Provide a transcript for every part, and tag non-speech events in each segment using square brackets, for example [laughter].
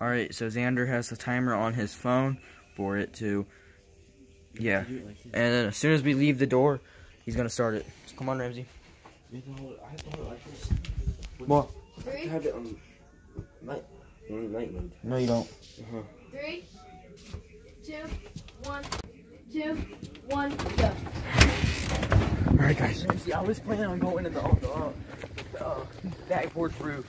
Alright, so Xander has the timer on his phone for it to, yeah. And then as soon as we leave the door, he's gonna start it. So come on, Ramsey. You have to hold it. I have to hold it like this. What? I have it on night, night mode. No, you don't. Uh-huh. Three, two, one, two, one, go. Alright, guys. Ramsey, I was planning on going to the, uh, the uh, backboard roof.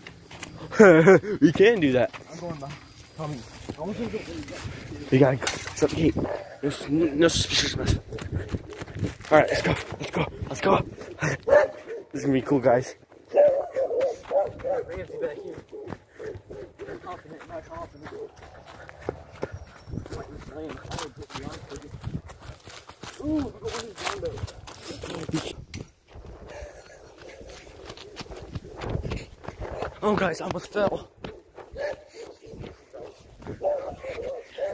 We can do that. I'm going behind. Tommy. I want you to get We gotta suffocate. No, s- no suspicious. Alright, let's go. Let's go. Let's go. This is gonna be cool, guys. Back. Confident, not confident. Like you're saying, I would put you on for you. Ooh, look at one of these Zondo. Oh, guys, I almost fell.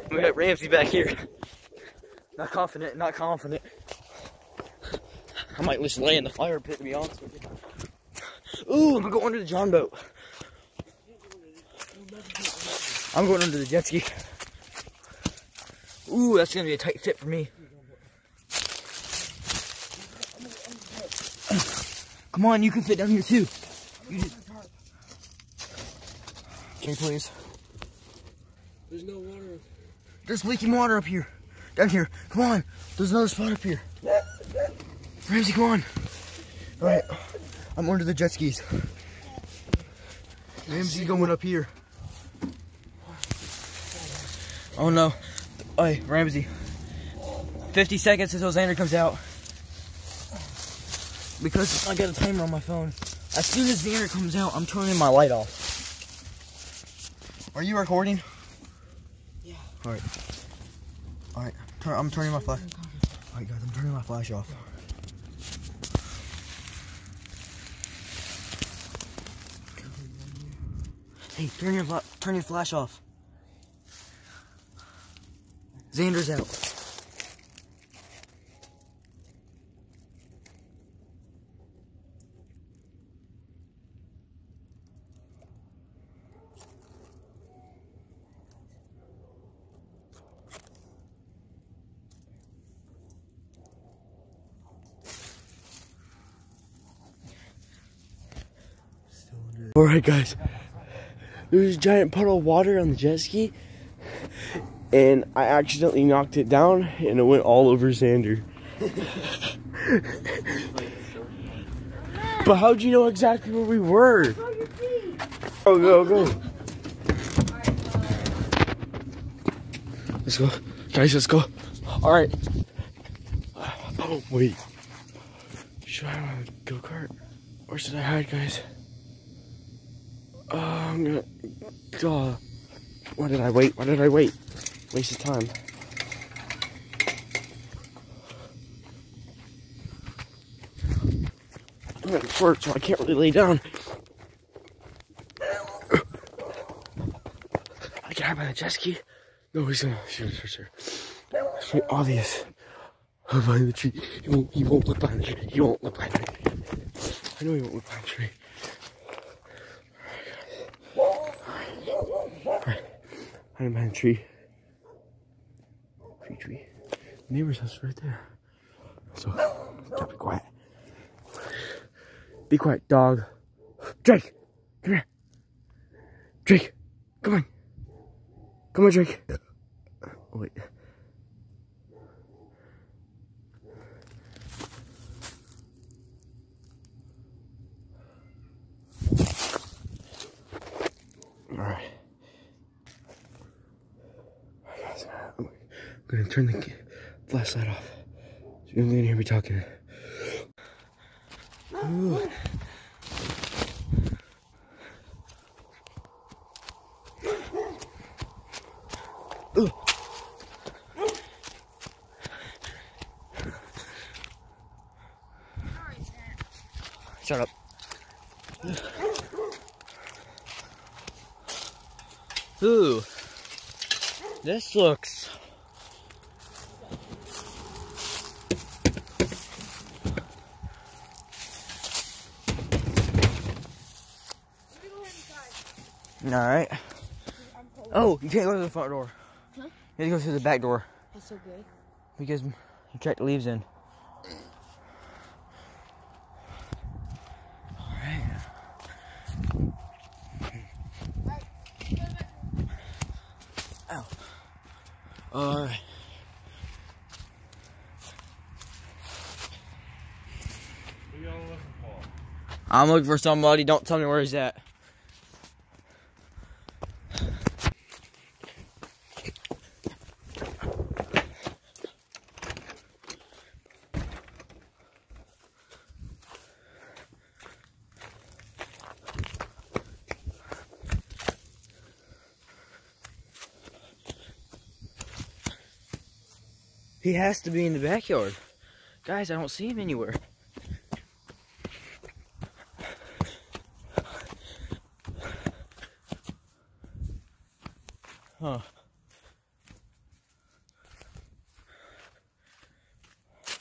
We got Ramsey back here. Not confident, not confident. I might just lay in the fire pit, to be honest with you. Ooh, I'm gonna go under the John boat. I'm going under the jet ski. Ooh, that's gonna be a tight fit for me. Come on, you can fit down here too. You just... Can you please? There's no water. There's leaking water up here. Down here. Come on. There's another spot up here. Ramsey, come on. Alright. I'm under the jet skis. Ramsey going up here. Oh no. Hey, Ramsey. 50 seconds until Xander comes out. Because I got a timer on my phone. As soon as Xander comes out, I'm turning my light off. Are you recording? Yeah. Alright. Alright. Turn, I'm turning my flash. Alright guys, I'm turning my flash off. Hey, turn your turn your flash off. Xander's out. Alright, guys. There was a giant puddle of water on the jet ski, and I accidentally knocked it down, and it went all over Xander. but how'd you know exactly where we were? Oh, go, go. Let's go. Guys, let's go. Alright. Oh, wait. Should I have a go kart? Or should I hide, guys? Oh, I'm gonna. Oh. Why did I wait? Why did I wait? Waste of time. I'm in short, so I can't really lay down. I can hide by the jet ski. No, he's gonna shoot us for sure. It's obvious. I'm behind the tree. He won't. He won't look behind the tree. He won't look behind the tree. I know he won't look behind the tree. Hiding behind a tree. Tree, tree. Neighbor's house right there. So, gotta be quiet. Be quiet, dog. Drake! Come here. Drake! Come on. Come on, Drake. Oh, wait. Gonna turn the flashlight off. You're gonna hear me talking. Ooh. Shut up. Ooh. This looks All right. Oh, you can't go to the front door. Huh? You have to go through the back door That's so good. because you track the leaves in. Ow. Alright. Who y'all looking for? I'm looking for somebody. Don't tell me where he's at. He has to be in the backyard. Guys, I don't see him anywhere. Huh.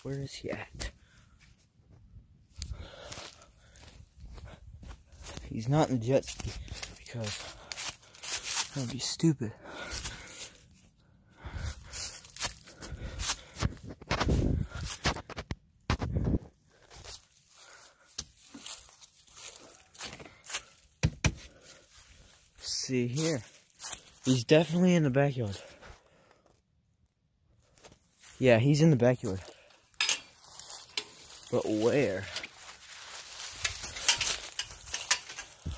Where is he at? He's not in the jet ski because that would be stupid. See here. He's definitely in the backyard. Yeah, he's in the backyard. But where?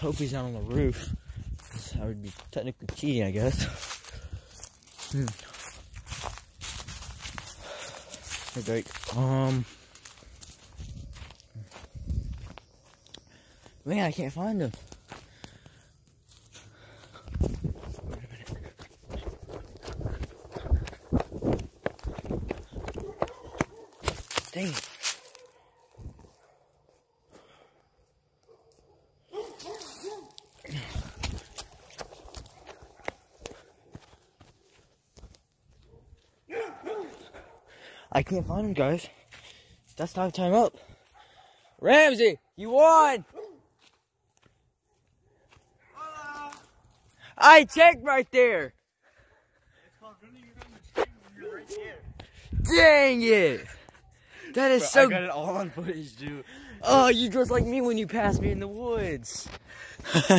Hope he's not on the roof. That would be technically cheating, I guess. Hmm. Okay. Um. Man, I can't find him. Wait a minute. I can't find him, guys. That's time time up. Ramsey, you won! I checked right there. Dang it! That is so. I got it all on footage, dude. Oh, you dressed like me when you passed me in the woods. [laughs]